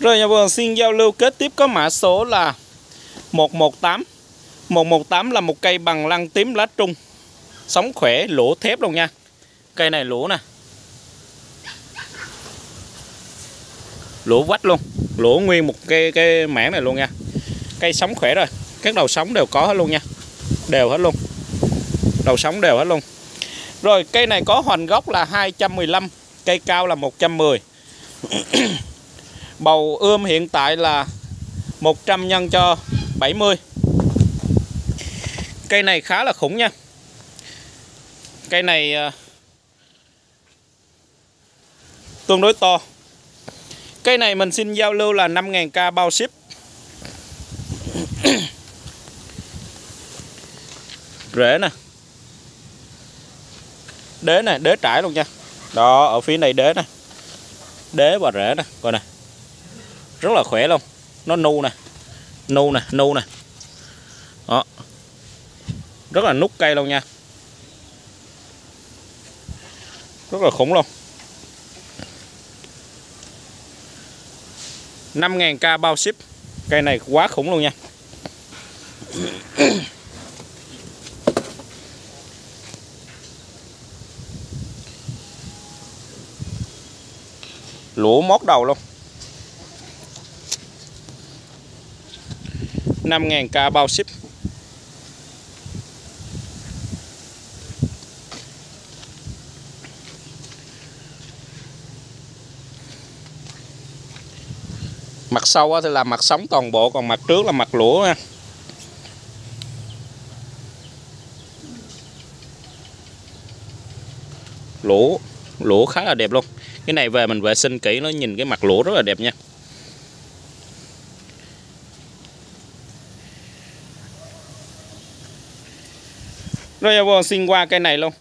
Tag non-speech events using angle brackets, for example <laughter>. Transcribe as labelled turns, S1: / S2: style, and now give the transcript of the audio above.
S1: Rồi nhà vườn xin giao lưu kết tiếp có mã số là 118 118 là một cây bằng lăng tím lá trung. Sống khỏe lỗ thép luôn nha. Cây này lỗ nè. Lỗ vách luôn. Lỗ nguyên một cái, cái mảng này luôn nha. Cây sống khỏe rồi. Các đầu sống đều có hết luôn nha. Đều hết luôn. Đầu sống đều hết luôn. Rồi cây này có hoành gốc là 215 Cây cao là 110 <clears throat> Bầu ươm hiện tại là 100 nhân cho 70 Cây này khá là khủng nha. Cây này à, tương đối to. Cây này mình xin giao lưu là 5.000k bao ship. <coughs> Rễ nè. Đế nè, đế trải luôn nha. Đó, ở phía này đế nè. Đế và rễ nè, coi nè. Rất là khỏe luôn. Nó nu nè Nu nè, nu nè. Đó. Rất là nút cây luôn nha. Rất là khủng luôn. 5.000k bao ship. Cây này quá khủng luôn nha. <coughs> Lũa mót đầu luôn. 5.000k bao ship. Mặt sau thì là mặt sống toàn bộ, còn mặt trước là mặt lũa nha. Lũa lũa khá là đẹp luôn. Cái này về mình vệ sinh kỹ, nó nhìn cái mặt lũa rất là đẹp nha. Rồi giờ xin qua cây này luôn.